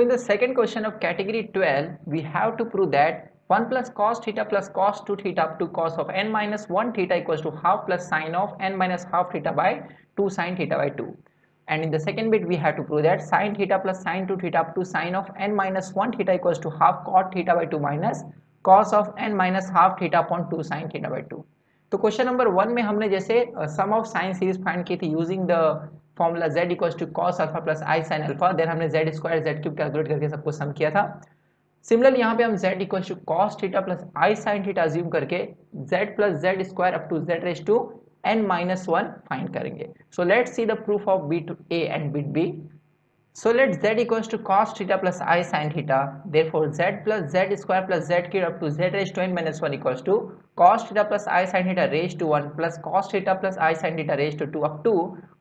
In the second question of category 12, we have to prove that 1 plus cos theta plus cos 2 theta up to cos of n minus 1 theta equals to half plus sine of n minus half theta by 2 sine theta by 2. And in the second bit, we have to prove that sine theta plus sine 2 theta up to sine of n minus 1 theta equals to half cot theta by 2 minus cos of n minus half theta upon 2 sine theta by 2. तो question number one में हमने जैसे sum of sine series find की थी using the formula z equal to cos alpha plus i sine alpha then हमने z square z cube calculate करके सबको सम किया था। सिमिलरली यहाँ पे हम z equal to cos theta plus i sine theta ज्यूम करके z plus z square up to z raise to n minus one find करेंगे। So let see the proof of part A and part B So let z equals to cos theta plus i sin theta. Therefore z plus z square plus z cube up to z raised to n minus 1 equals to cos theta plus i sin theta raised to 1 plus cos theta plus i sin theta raised to 2 up to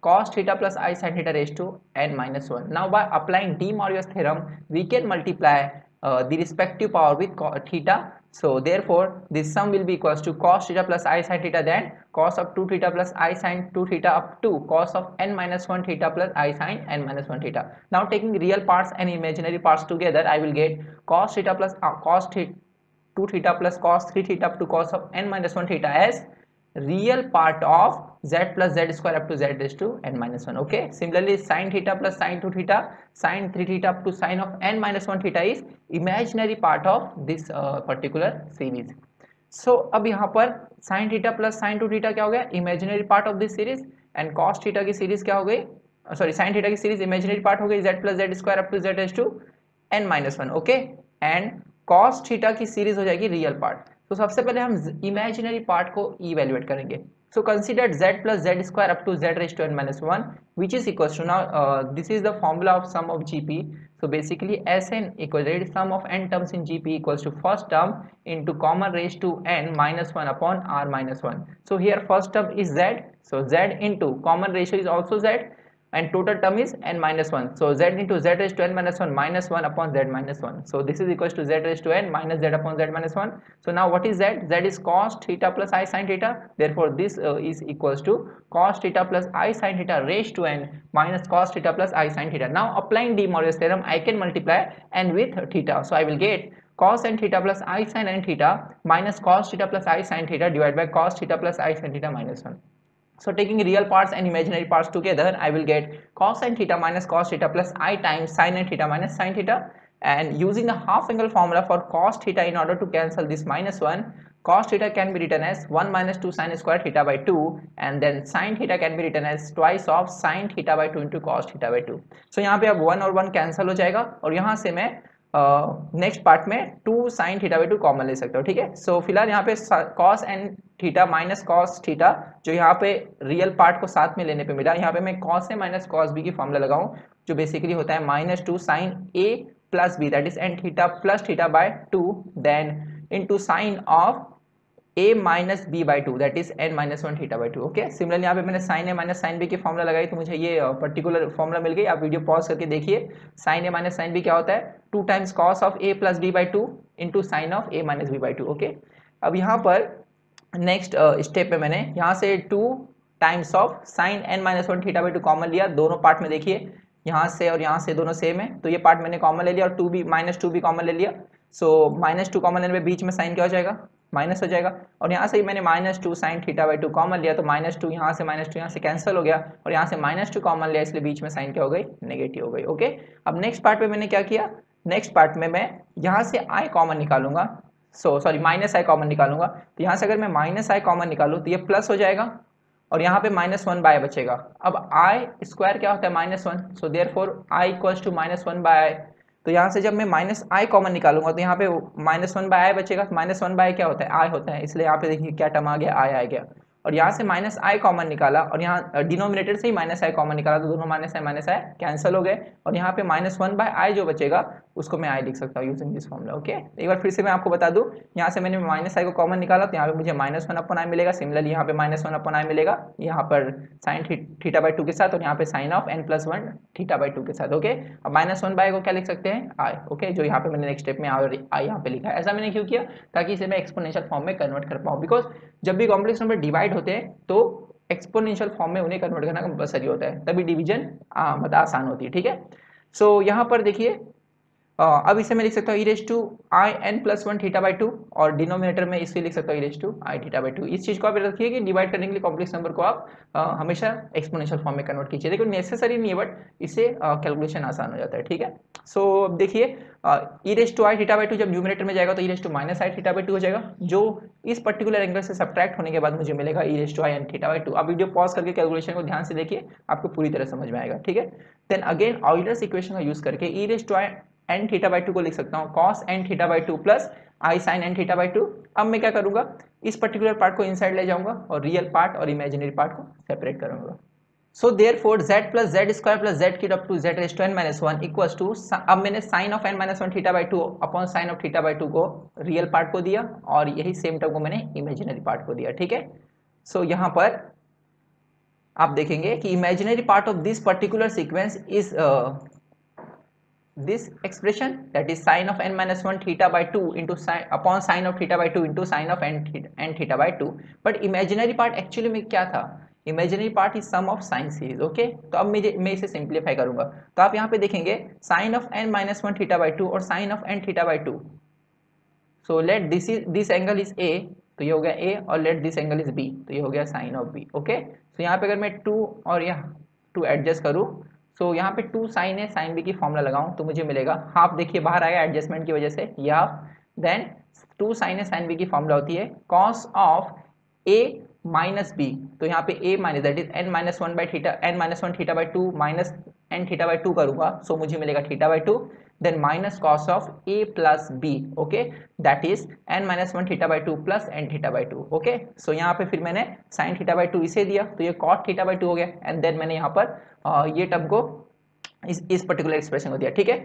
cos theta plus i sin theta raised to n minus 1. Now by applying De Moivre's theorem, we can multiply uh, the respective power with theta so therefore this sum will be equals to cos theta plus i sin theta then cos of 2 theta plus i sin 2 theta up to cos of n minus 1 theta plus i sin n minus 1 theta. Now taking real parts and imaginary parts together I will get cos theta plus uh, cos theta 2 theta plus cos 3 theta up to cos of n minus 1 theta as real part of z plus z square up to z raised to n minus 1 okay similarly sin theta plus sin 2 theta sin 3 theta up to sin of n minus 1 theta is imaginary part of this uh, particular series so अब यहाँ पर sin theta plus sin 2 theta क्या हो गया imaginary part of this series and cos theta की series क्या हो गई सॉरी sin theta की series imaginary part हो गई z plus z square up to z raised to n minus 1 okay and cos theta की series हो जाएगी real part तो सबसे पहले हम इमेजिनरी पार्ट को इवेल्युएट करेंगे so consider z plus z square up to z raised to n minus 1 which is equals to now uh, this is the formula of sum of gp so basically sn equals to sum of n terms in gp equals to first term into common raised to n minus 1 upon r minus 1 so here first term is z. So z into common ratio is also z and total term is n minus 1 so z into z raised to n minus 1 minus 1 upon z minus 1 so this is equals to z raised to n minus z upon z minus 1 so now what is z? Z is cos theta plus i sin theta. Therefore this uh, is equals to cos theta plus i sin theta raised to n minus cos theta plus i sin theta. Now applying de Moivre's theorem i can multiply n with theta. So i will get cos n theta plus i sin n theta minus cos theta plus i sin theta divided by cos theta plus i sin theta minus 1 so taking real parts and imaginary parts together, I will get cos sin theta minus cos theta plus i times sin n theta minus sin theta. And using the half angle formula for cos theta in order to cancel this minus 1, cos theta can be written as 1 minus 2 sin square theta by 2 and then sin theta can be written as twice of sin theta by 2 into cos theta by 2. So यहाँ पे अब 1 और 1 cancel हो जाएगा और यहाँ से मैं नेक्स्ट पार्ट में two sine theta by two common ले सकते हो, ठीक है? सो फ़िलहाल यहाँ पे cos n theta minus cos theta जो यहाँ पे रियल पार्ट को साथ में लेने पे मिला, यहाँ पे मैं cos A minus cos B की फॉर्मूला लगाऊँ, जो बेसिकली होता है minus two sine A plus B that is n theta plus theta by two then into sine of A minus B by two that is n minus one theta by two okay similarly यहाँ पे मैंने sine A minus sine B की formula लगाई तो मुझे ये particular uh, formula मिल गई। आप वीडियो पॉज करके देखिए। Sine A minus sine B क्या होता है? Two times cos of A plus B by two into sine of A minus B by two okay अब यहाँ पर नेक्स्ट स्टेप में मैंने यहाँ से two times of sine n minus one theta by two common लिया। दोनों part में देखिए। यहाँ से और यहाँ से दोनों सेम है। तो ये पार्ट मैंने कॉमन ले लिया और टू भी माइनस टू भी कॉमन ले लिया। सो माइनस टू कॉमन लेने में बीच में साइन क्या हो जाएगा? माइनस हो जाएगा। और यहाँ से मैंने minus two sine theta by two common लिया तो माइनस टू यहाँ से माइनस टू यहाँ से कैंसिल हो गया। और यहाँ से माइनस टू कॉमन लिया, इसलिए बीच में साइन क्या हो गई? नेगेटिव हो गई, ओके? अब नेक्स्ट पार्ट में मैंने क्या किया? नेक्स्ट पार्ट में मैं यहाँ से i common निकालूँगा। So sorry minus i common निकालूँगा। तो यहाँ से अगर मैं माइनस आई कॉमन निकालूँ तो ये प्लस हो जाएगा। और यहाँ पे माइनस वन बाय बचेगा। अब आई स्क्वायर क्या होता है minus one? So therefore i equals to minus one by i तो यहाँ से जब मैं माइनस आई कॉमन निकालूँगा तो यहाँ पे माइनस वन बाय आई बचेगा। माइनस वन बाय क्या होता है? आई होता है। इसलिए यहाँ पे देखिए क्या टर्म आ गया? आई आ गया। और यहाँ से माइनस आई कॉमन निकाला और यहाँ डिनोमिनेटर से ही माइनस आई कॉमन निकाला तो दोनों minus i minus i cancel हो गए। और यहाँ पे माइनस वन बाय आई जो बचेगा उसको मैं आई लिख सकता हूँ यूजिंग दिस फॉर्मूला ओके एक बार फिर से मैं आपको बता दूँ यहाँ से मैंने माइनस आई को कॉमन निकाला तो यहाँ पे मुझे माइनस वन अपन आई मिलेगा। सिमिलरली यहाँ पे माइनस वन अपन आई मिलेगा यहाँ पर साइन थीटा बाई टू के साथ और यहाँ पे sine of n plus one theta by two के साथ ओके अब माइनस वन बाई को क्या लिख सकते हैं? आई ओके जो यहाँ पे मैंने नेक्स्ट स्टेप में आई यहाँ पे लिखा है। ऐसा मैंने क्यों किया? ताकि इसे मैं एक्सपोनेंशियल फॉर्म में कन्वर्ट कर पाऊँ। बिकॉज़ जब भी कॉम्प्लेक्स नंबर डिवाइड होते हैं तो एक्सपोनेंशियल फॉर्म में उन्हें कन्वर्ट करना कंपलसरी होता है। तभी डिवीज़न मतलब आसान होती है ठीक है? सो so, यहाँ पर देखिए अब इसे मैं लिख सकता हूँ e raise to i n plus one theta by two और डिनोमिनेटर में इसे लिख सकता हूँ e raise to i theta by two इस चीज़ को आप रखिए कि डिवाइड करने के लिए कॉम्प्लेक्स नंबर को आप आ, हमेशा एक्सपोनेंशियल फॉर्म में कन्वर्ट कीजिए। देखो नेसेसरी नहीं है बट इससे कैलकुलेशन आसान हो जाता है ठीक है? सो अब देखिए e raise to i theta by two जब न्यूमिनेटर में जाएगा तो e raise to minus i theta by two हो जाएगा जो इस पर्टिकुलर एंगल से सब्ट्रैक्ट होने के बाद मुझे मिलेगा e raise to i n theta by two अब वीडियो पॉज करके कैलकुलेशन को ध्यान से देखिए आपको पूरी तरह समझ में आएगा ठीक है? देन अगेन ऑयलर्स इक्वेशन का यूज़ करके e raise to i n theta by two को लिख सकता हूँ। Cos n theta by two plus i sine n theta by two अब मैं क्या करूँगा? इस पर्टिकुलर पार्ट को इनसाइड ले जाऊँगा और रियल पार्ट और इमेजिनरी पार्ट को सेपरेट करूँगा। So therefore z plus z square plus z की up to z raise to n minus one equal to अब मैंने sine of n minus one theta by two upon sine of theta by two को real part को दिया और यही same term को मैंने इमेजिनरी पार्ट को दिया, ठीक है? सो यहाँ पर आप देखेंगे कि imaginary part of this particular sequence is this expression that is sine of n minus 1 theta by 2 into sine upon sine of theta by 2 into sine of n theta, n theta by 2 but imaginary part actually में क्या था imaginary part is sum of sine series okay तो अब मैं मैं इसे simplify करूँगा तो आप यहाँ पे देखेंगे sine of n minus 1 theta by 2 और sine of n theta by 2 so let this is this angle is a तो ये हो गया a और let this angle is b तो ये हो गया sine of b okay so यहाँ पे अगर मैं 2 और यह 2 एडजस्ट करूँ सो so, यहाँ पे two sine A sine B की फॉर्मूला लगाऊँ तो मुझे मिलेगा। हाफ़ देखिए बाहर आया एडजस्टमेंट की वजह से। ये then two sine A sine B की फॉर्मूला होती है। Cos of A minus B तो यहाँ पे A minus that is n minus one by theta n minus one theta by two minus n theta by two करूँगा। So मुझे मिलेगा theta by two then minus cos of a plus b okay? That is n minus 1 theta by 2 plus n theta by 2 okay? So यहाँ पे फिर मैंने sin theta by 2 इसे दिया तो ये cot theta by 2 हो गया एंड देन मैंने यहाँ पर आ, ये टर्म को इस इस पर्टिकुलर एक्सप्रेशन को दिया ठीक है?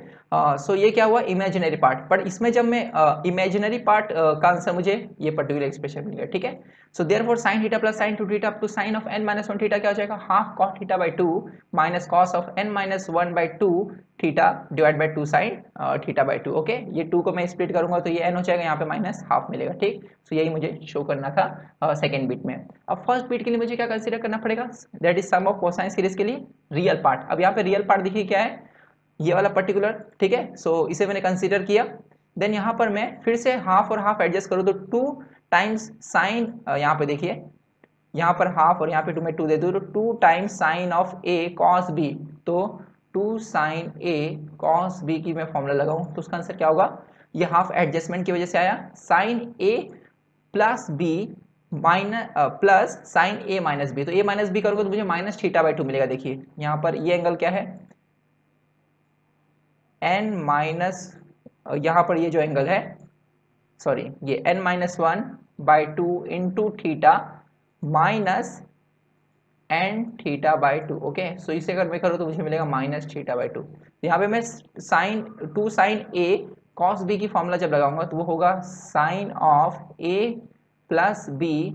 सो ये क्या हुआ? इमेजिनरी पार्ट बट इसमें जब मैं इमेजिनरी पार्ट का आंसर मुझे ये पर्टिकुलर एक्सप्रेशन मिल गया ठीक है? So therefore sine theta plus sine two theta up to sine of n minus one theta क्या हो जाएगा? Half cos theta by two minus cos of n minus one by two theta divide by two sine theta by two okay? ये two को मैं split करूँगा तो ये N हो जाएगा यहाँ पे माइनस हाफ़ मिलेगा ठीक? सो so यही मुझे शो करना था सेकेंड uh, बीट में। अब फ़र्स्ट बीट के लिए मुझे क्या कंसिडर करना पड़ेगा? That is sum of cosine series के लिए रियल पार्ट अब यहाँ पे रियल पार्ट देखिए क्या है? ये वाला पर्टिकुलर ठीक है? सो so, इसे मैंने कंसिडर किया। देन यहाँ पर मैं फिर से हाफ़ और हाफ़ एडजस्ट करूँ तो टू टाइम्स साइन यहाँ पे देखिए। यहाँ पर हाफ़ और यहाँ पे टू मैं टू दे दूँ तो two times sine of A cos B तो two sine A cos B की मैं फॉर्मूला लगाऊँ तो उसका आंसर क्या होगा? ये हाफ़ एडजस्टमेंट की वजह से आया। Sine A plus B minus plus sine A minus B. तो ए माइनस बी करोगे तो मुझे माइनस थीटा बाई टू मिलेगा। देखिए, यहाँ पर ये एंगल क्या है? एन माइनस यहाँ पर ये जो एंगल है सॉरी ये n minus one by two into theta minus n theta by two, okay? So इसे अगर मैं करूँ तो मुझे मिलेगा माइनस थीटा बाई टू। यहाँ पे मैं sine, two sine A cos B की फॉर्मूला जब लगाऊँगा तो वो होगा sine of A plus B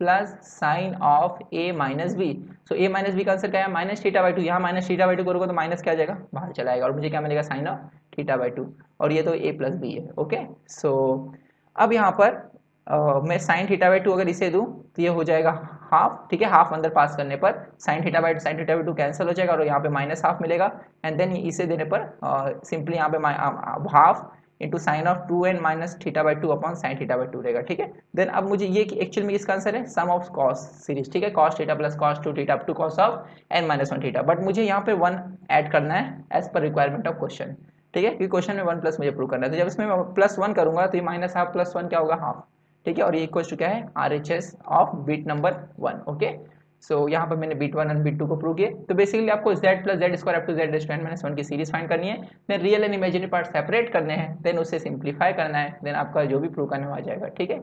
plus sine of A minus B. So A minus B का आंसर क्या है? Minus theta by two. यहाँ माइनस थीटा बाई टू करोगे तो माइनस क्या जाएगा? बाहर चला जाएगा और मुझे क्या मिलेगा? Sine of theta by two. और ये तो ए प्लस बी है, ओके? सो अब यहाँ पर मैं साइन थीटा बाई टू अगर इसे दूँ तो ये हो जाएगा हाफ़ ठीक है? हाफ़ अंदर पास करने पर sine theta by sine theta by two cancel हो जाएगा और यहाँ पे माइनस हाफ़ मिलेगा। एंड देन इसे देने पर सिंपली uh, यहाँ पे half into sine of two and minus theta by two upon sine theta by two रहेगा ठीक है? देन अब मुझे ये एक्चुअल में इसका आंसर है सम ऑफ़ कॉस सीरीज़ ठीक है? Cos theta plus cos two theta two cos of n minus one theta but मुझे यहाँ पे वन ऐड करना है as per requirement of question ठीक है? क्योंकि क्वेश्चन में वन प्लस मुझे प्रूव करना है। तो जब इसमें प्लस वन करूँगा तो ये माइनस हाफ़ प्लस वन क्या होगा? हाफ़ ठीक है? और ये क्वेश्चन क्या है? R H S of beat number one okay so यहाँ पर मैंने beat one and beat two को प्रूव किया। तो बेसिकली आपको Z plus Z square two Z stand minus one की सीरीज़ फाइंड करनी है। Then real and imaginary part separate करने हैं। देन उसे सिंप्लीफाई करना है। देन आपका जो भी प्रूव करने आ जाएगा, ठीक है?